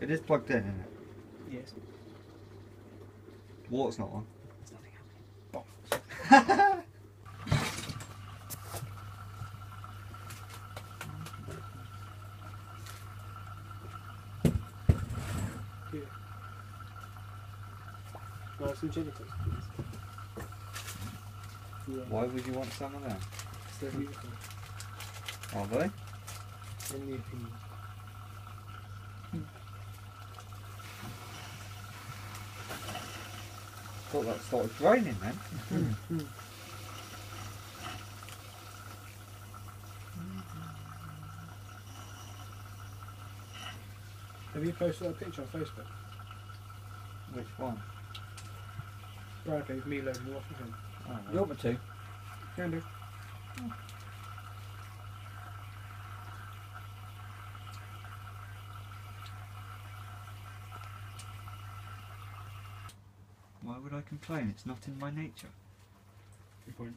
It is plugged in, isn't it? Yes. Water's not on. There's nothing happening. Here. Want some chili please? Yeah. Why would you want some of them? Because they're beautiful. Are they? In the opinion. Thought that started raining then. Have you posted that picture on Facebook? Which one? Bradley, me loading the washing machine. Oh, You want me to? Can do. Why would I complain? It's not in my nature. Good point.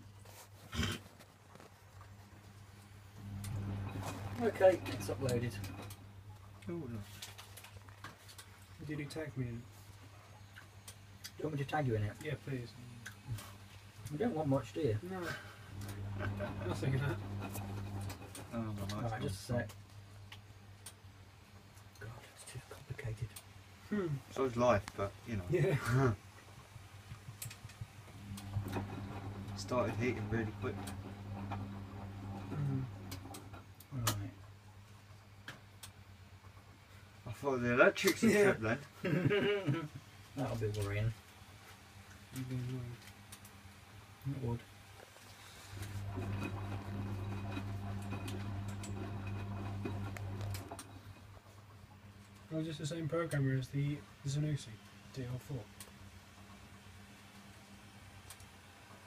Okay, it's uploaded. Oh, look. Did you tag me in? Do you want me to tag you in it? Yeah, please. You don't want much, do you? No. Nothing in that. Oh, my Alright, just a sec. God, it's too complicated. Hmm. So is life, but you know. Yeah. Started heating really quick. Mm. Right. I thought the electrics had Yeah. tripped then. That'll be worrying. You've been annoying. It would. Just the same programmer as the Zanussi DL4.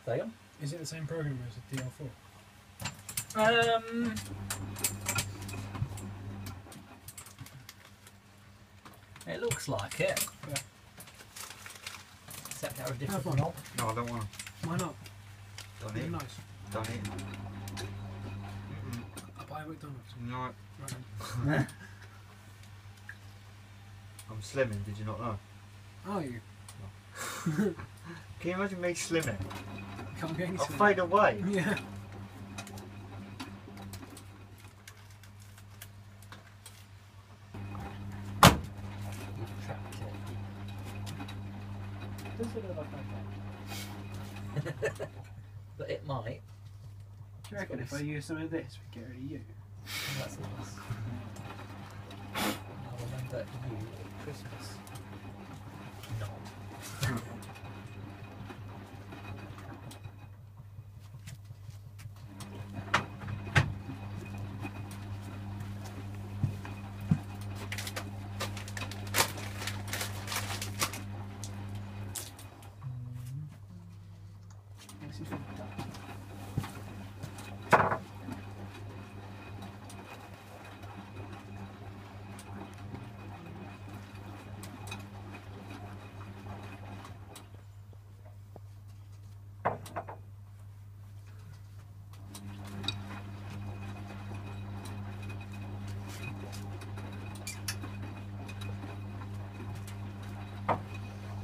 They on? Is it the same program as the DL4? Um. It looks like it. Yeah. Except there are Have different one. knob. No, I don't want Why not? to. Don't They're eat. nice. Don't eat. I'll buy a McDonald's. No, Right. I'm slimming. Did you not know? Are you? Can you imagine me slimming? Can't be I'll anything. fade away. Yeah. You've trapped it. Does it look like? But it might. Do you reckon if I use some of this, we get rid of you? That's nice. I'll remember you at Christmas. What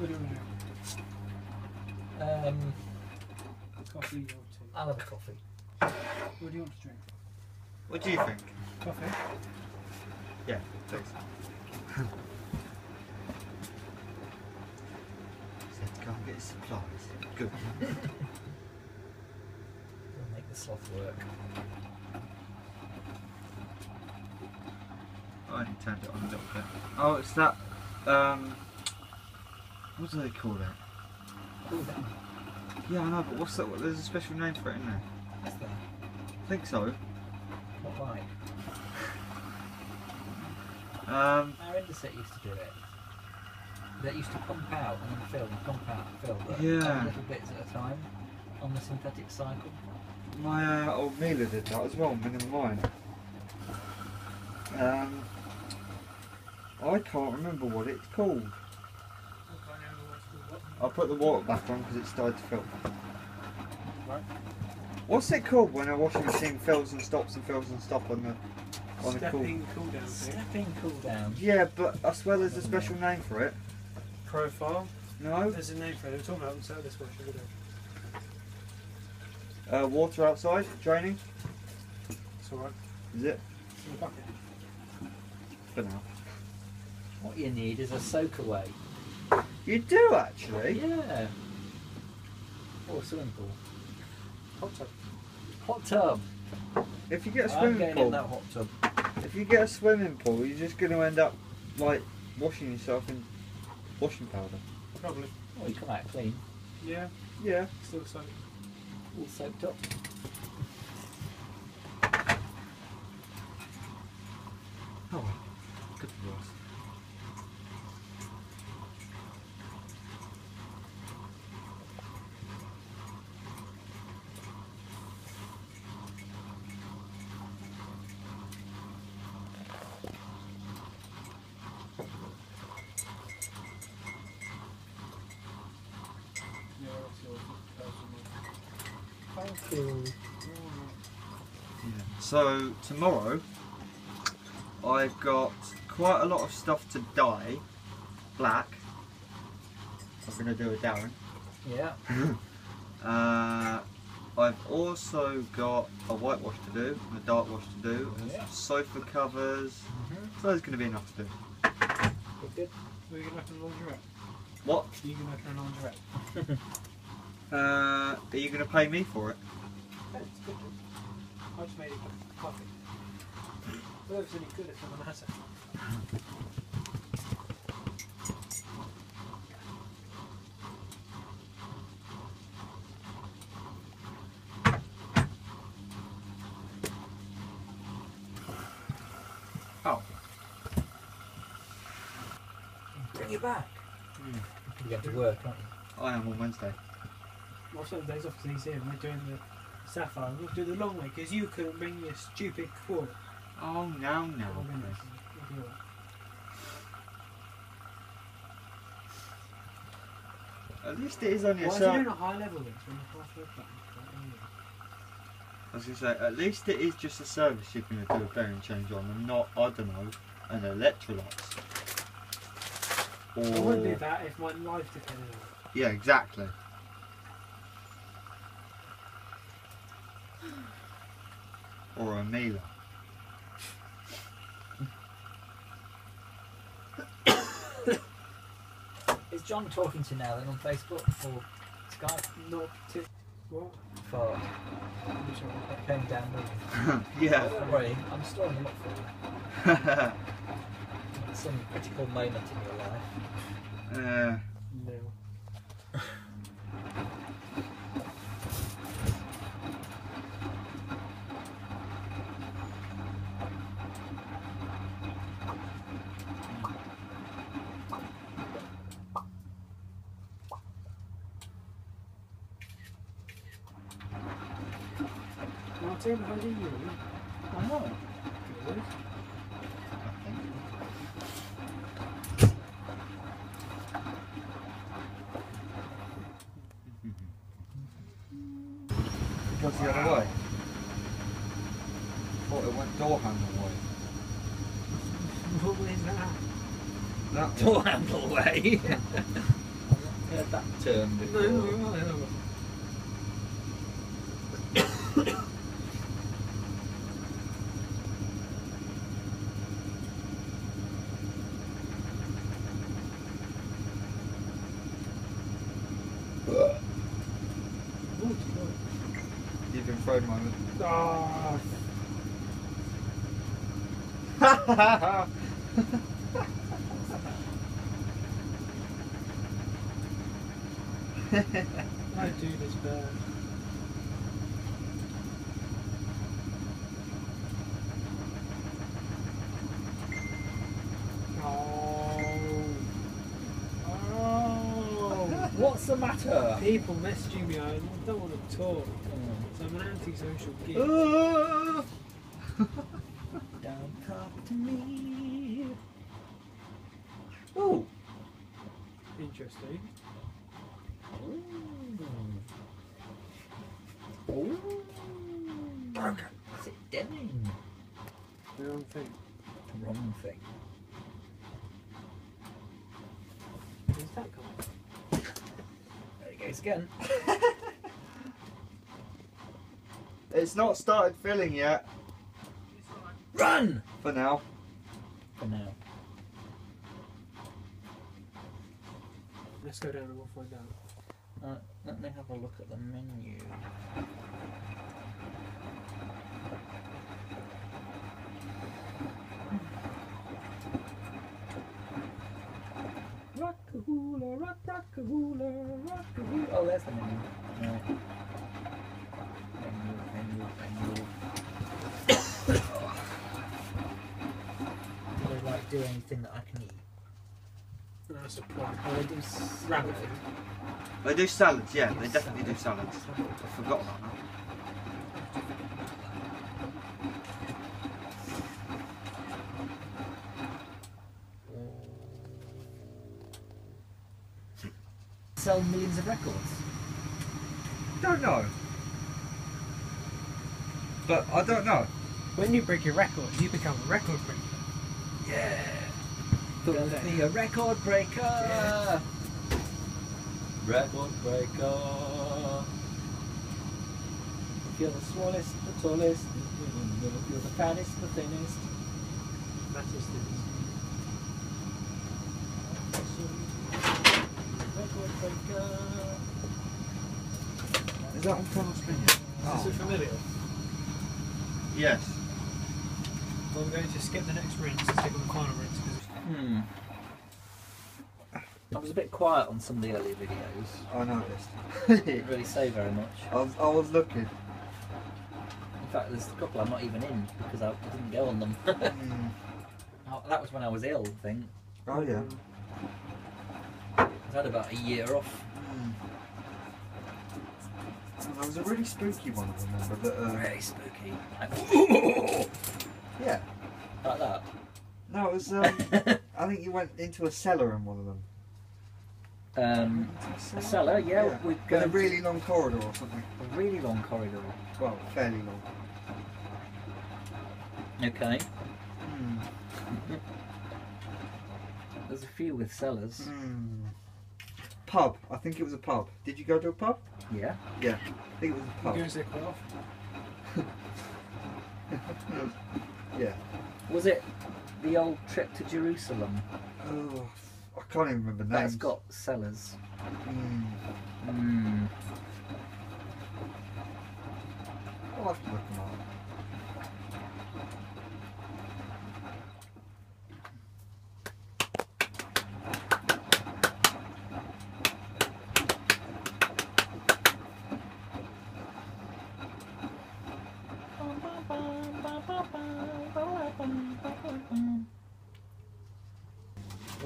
do want to Um, do? Coffee or tea? I'll have a coffee. What do you want to drink? What do you think? Coffee? Yeah, please. Said go and get supplies. Good. We'll make the sloth work. I only turned it on a little bit. Oh, it's that. Um, what do they call it? Cool then. Yeah, I know, but what's that? What, there's a special name for it, isn't there? Is there? I think so. What like? Um, Our Indesit used to do it. They used to pump out and then fill and pump out and fill, but Yeah. little bits at a time on the synthetic cycle. my uh, old Miele did that as well, mine and mine. Um, I can't remember what it's called. I'll put the water back on because it started to fill. Right. What's it called when a washing machine fills and stops and fills and stops on the On a cool. Stepping cool down. Stepping cool down. Yeah, but I swear there's a special name for it. Profile. No? There's a name for it. We're talking about it on Saturday this watch. the other. Uh, water outside, draining. It's alright. is it? It's in the bucket. For now. What you need is a soak away. You do actually? Yeah. Oh, or a swimming pool. Hot tub. Hot tub. If you get a I'm swimming getting pool, in that hot tub. if you get a swimming pool, you're just going to end up like washing yourself in washing powder. Probably. Oh, you come out clean. Yeah. Yeah. Still so. All soaked up. Oh, good for us. Yeah, that's yours. Thank. Yeah. So tomorrow, I've got quite a lot of stuff to dye black. I'm going to do with Darren. Yeah. Uh, I've also got a whitewash to do, and a dark wash to do, and Yeah. sofa covers. Mm-hmm. So there's going to be enough to do. Good, good. Were you going to open a laundrette? What? Are you going to open a laundrette? Uh, are you going to pay me for it? Yeah, it's good. I just made it coffee. Well, it's any good if someone has it. Oh. Bring you back. Hmm. You get to work, aren't you? I am on Wednesday. Well, some days off because he's here and we're doing the sapphire. We'll do the long way because you couldn't bring your stupid quad. Oh, no, no. Goodness. We'll do it. At least it is only a Why is he doing a high level then? When the half button. I was going to say, at least it is just a Servis you're going to do a bearing change on, and not, I don't know, an Electrolux. Or... I wouldn't do that if my life depended on it. Yeah, exactly. Or a Miele. Is John talking to you now then on Facebook or Skype? Not tip. What? For I'm sorry. came down with yeah. Don't worry, I'm storing a lot for you. Some critical moment in your life. uh, You? I know. Good. What's the other way? Thought it went door handle way. What way is that? That Door handle way. Heard that term No, before. You've been thrown moment. Ah, I do this bad. Oh. Oh. What's the matter? People messaging me, I don't want to talk. So I'm an antisocial git. Ah. Don't talk to me. Oh. Interesting. Oh. Broken. Is it Deming? We're thing. The wrong thing. Where's that gone? There it goes again. It's not started filling yet Run! for now. For now. Let's go down and we'll find out. Uh, let me have a look at the menu. Rock-a-hoola, rock, rock-a-hoola, rock-a-hoola. Oh, there's the menu. Right. Menu, menu, menu. Do they like do anything that I can eat? That's a plug. Oh, they do s- Rabbit. They do salads, yeah, they definitely do salads. I forgot about that. Sell millions of records. Don't know. But I don't know. When you break your record, you become a record breaker. Yeah. Gonna be a record breaker. Record breaker. If you're the smallest, the tallest, if you're the fattest, the thinnest. That is the. Record breaker. Is that on full screen? Is it oh. familiar? Yes. Well, I'm going to skip the next rinse and stick on the final rinse because Hmm. I was a bit quiet on some of the earlier videos. I noticed. Didn't really say very much. I was, I was looking. In fact, there's a couple I'm not even in because I didn't go on them. Oh, that was when I was ill, I think. Oh yeah. I've had about a year off. Hmm. There was a really spooky one, I remember. That, uh, Very spooky. Like, yeah. like that. No, it was. Um, I think you went into a cellar in one of them. um, a cellar, yeah, Yeah. we'd In a really long corridor or something. a really long corridor. Well, fairly long. Okay. Hmm. There's a few with cellars. Hmm. Pub. I think it was a pub. Did you go to a pub? Yeah. Yeah. I think it was a it pub. goes there quite often. Yeah. Was it the old trip to Jerusalem? Oh, I can't even remember names. That's got cellars. Hmm. Hmm. I'll have to look them up.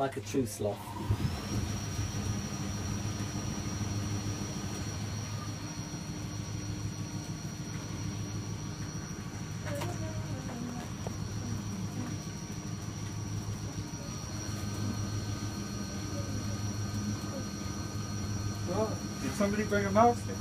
Like a true sloth. Well, did somebody bring a mouse in?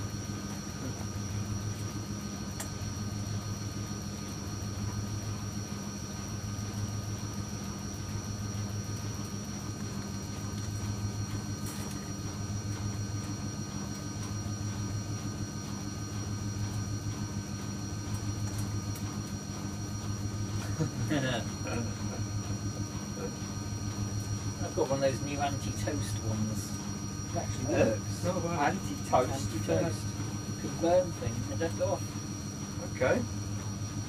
I've got one of those new anti-toast ones. It actually works. No, well, anti-toast. Anti-toast. You can burn things and it don't go off. Okay.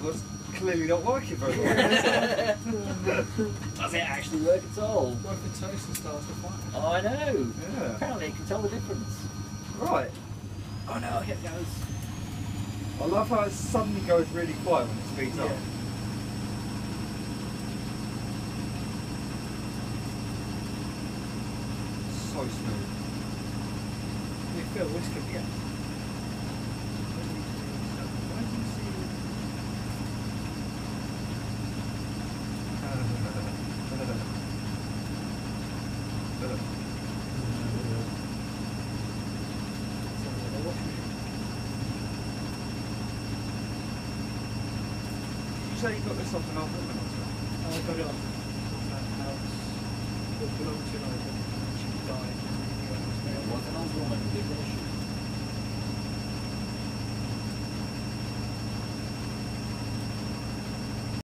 Well, it's clearly not working very well. Does it actually work at all? What if the toaster starts to fire? Oh, I know. yeah. Apparently, it can tell the difference. Right. Oh no, here it goes. I love how it suddenly goes really quiet when it speeds up. Yeah. So smooth. We feel this could be it. Why do you see Did you say you got this off an old woman or something? put it on that house. It belonged to woman, they finish